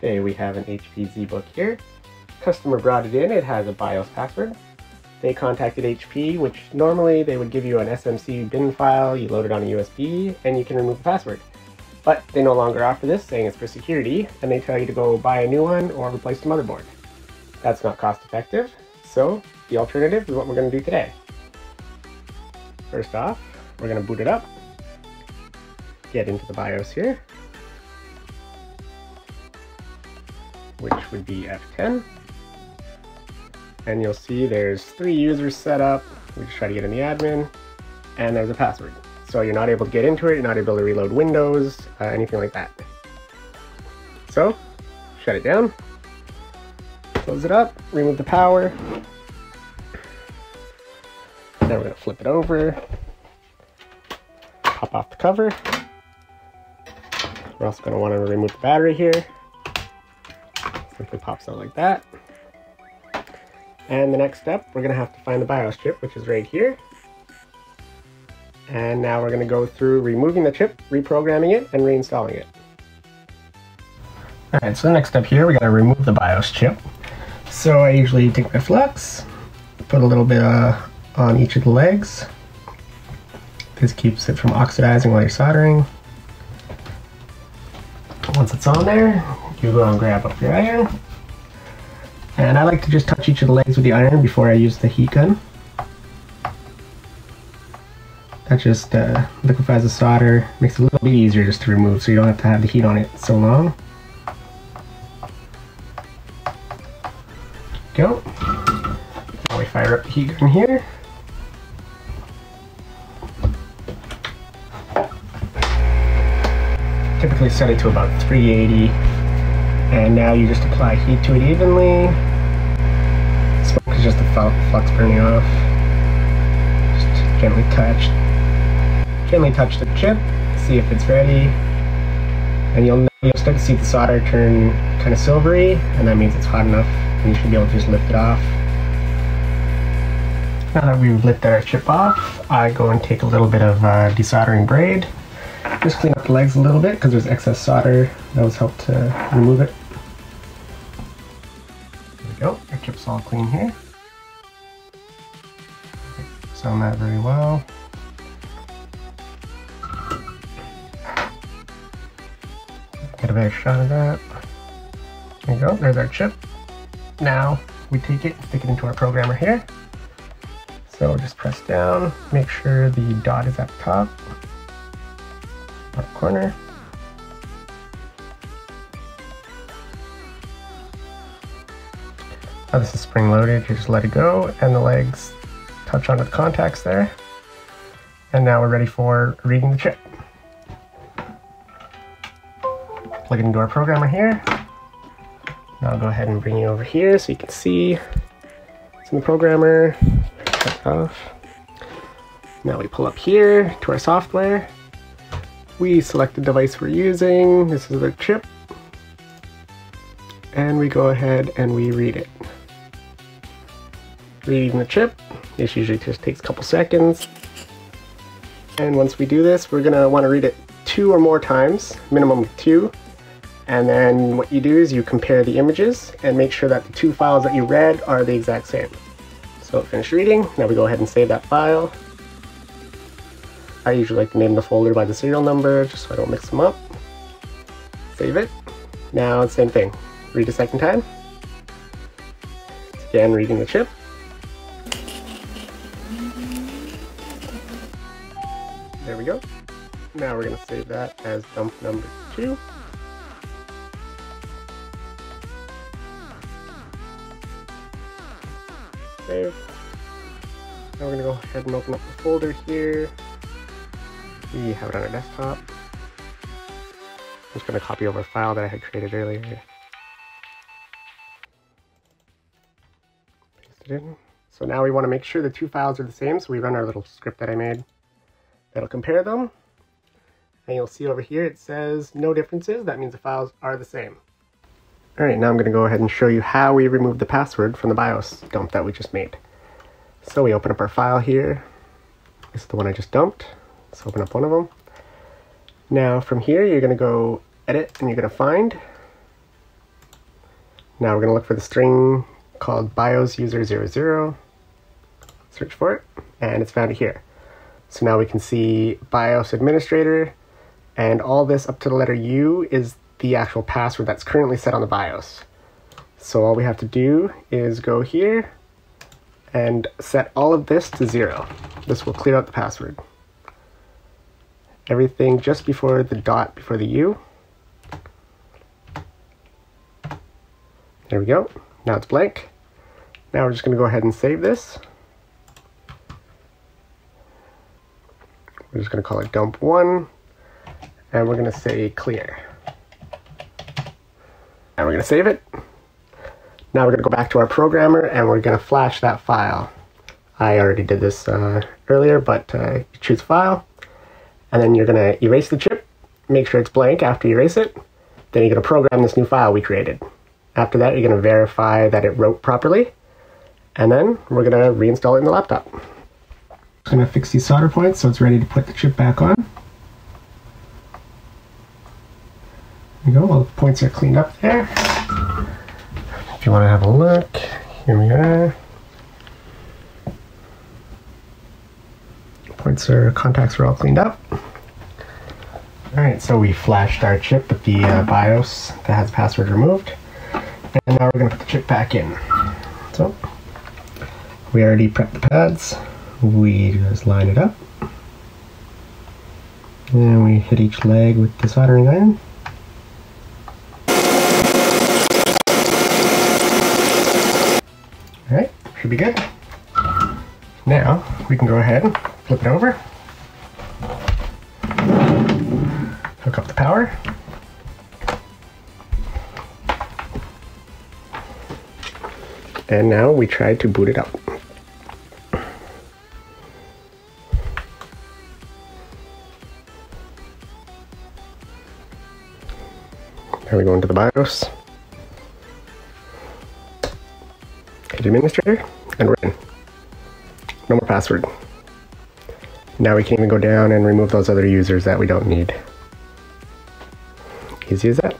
Today we have an HP ZBook here. Customer brought it in, it has a BIOS password. They contacted HP, which normally they would give you an SMC bin file, you load it on a USB, and you can remove the password. But they no longer offer this, saying it's for security, and they tell you to go buy a new one or replace the motherboard. That's not cost effective, so the alternative is what we're going to do today. First off, we're going to boot it up, get into the BIOS here, which would be F10. And you'll see there's three users set up. We just try to get in the admin, and there's a password. So you're not able to get into it, you're not able to reload Windows, uh, anything like that. So, shut it down, close it up, remove the power. Now we're gonna flip it over, pop off the cover. We're also gonna wanna remove the battery here. Simply pops out like that. And the next step, we're gonna have to find the BIOS chip, which is right here. And now we're gonna go through removing the chip, reprogramming it, and reinstalling it. Alright, so the next step here, we gotta remove the BIOS chip. So I usually take my flux, put a little bit uh, on each of the legs. This keeps it from oxidizing while you're soldering. Once it's on there, you go and grab up your iron. And I like to just touch each of the legs with the iron before I use the heat gun. That just uh, liquefies the solder, makes it a little bit easier just to remove so you don't have to have the heat on it so long. Go. Now we fire up the heat gun here. Typically set it to about 380 and now you just apply heat to it evenly. Smoke is just the flux burning off. Just gently touch. Gently touch the chip, see if it's ready. And you'll, you'll start to see the solder turn kind of silvery, and that means it's hot enough, and you should be able to just lift it off. Now that we've lifted our chip off, I go and take a little bit of uh, desoldering braid. Just clean up the legs a little bit because there's excess solder. That was help to remove it. All clean here. Sound that very well. Get a better shot of that. There you go. There's our chip. Now we take it, stick it into our programmer here. So just press down, make sure the dot is at the top top corner. Now this is spring loaded, you just let it go and the legs touch onto the contacts there. And now we're ready for reading the chip. Plug it into our programmer here. Now I'll go ahead and bring you over here so you can see it's in the programmer. Cut off. Now we pull up here to our software we select the device we're using. This is the chip. And we go ahead and we read it. Reading the chip, this usually just takes a couple seconds. And once we do this, we're gonna wanna read it two or more times, minimum two. And then what you do is you compare the images and make sure that the two files that you read are the exact same. So finish reading, now we go ahead and save that file. I usually like to name the folder by the serial number just so I don't mix them up. Save it. Now same thing. Read a second time. Again, reading the chip. There we go. Now we're going to save that as dump number two. Save. Now we're going to go ahead and open up the folder here. We have it on our desktop. I'm just going to copy over a file that I had created earlier. Paste it in. So now we want to make sure the two files are the same, so we run our little script that I made. That'll compare them. And you'll see over here it says no differences. That means the files are the same. Alright, now I'm going to go ahead and show you how we remove the password from the BIOS dump that we just made. So we open up our file here. This is the one I just dumped. Let's open up one of them. Now from here, you're gonna go edit and you're gonna find. Now we're going to look for the string called BIOS user 00. Search for it, and it's found here. So now we can see BIOS administrator, and all this up to the letter U is the actual password that's currently set on the BIOS. So all we have to do is go here and set all of this to zero. This will clear out the password. Everything just before the dot before the U. There we go. Now it's blank. Now we're just going to go ahead and save this. We're just going to call it dump one, and we're going to say clear. And we're going to save it. Now we're going to go back to our programmer and we're going to flash that file. I already did this uh, earlier, but uh, you choose file, and then you're going to erase the chip, make sure it's blank after you erase it. Then you're going to program this new file we created. After that, you're going to verify that it wrote properly, and then we're going to reinstall it in the laptop. Going to fix these solder points so it's ready to put the chip back on. There you go, all the points are cleaned up there. If you want to have a look, here we are. Points are, contacts are all cleaned up. Alright, so we flashed our chip with the uh, BIOS that has password removed. And now we're going to put the chip back in. So, we already prepped the pads. We just line it up. And we hit each leg with the soldering iron. Alright, should be good. Now, we can go ahead and flip it over. Hook up the power. And now we try to boot it up. Now we go into the BIOS. Hit administrator, and we're in. No more password. Now we can even go down and remove those other users that we don't need. Easy as that.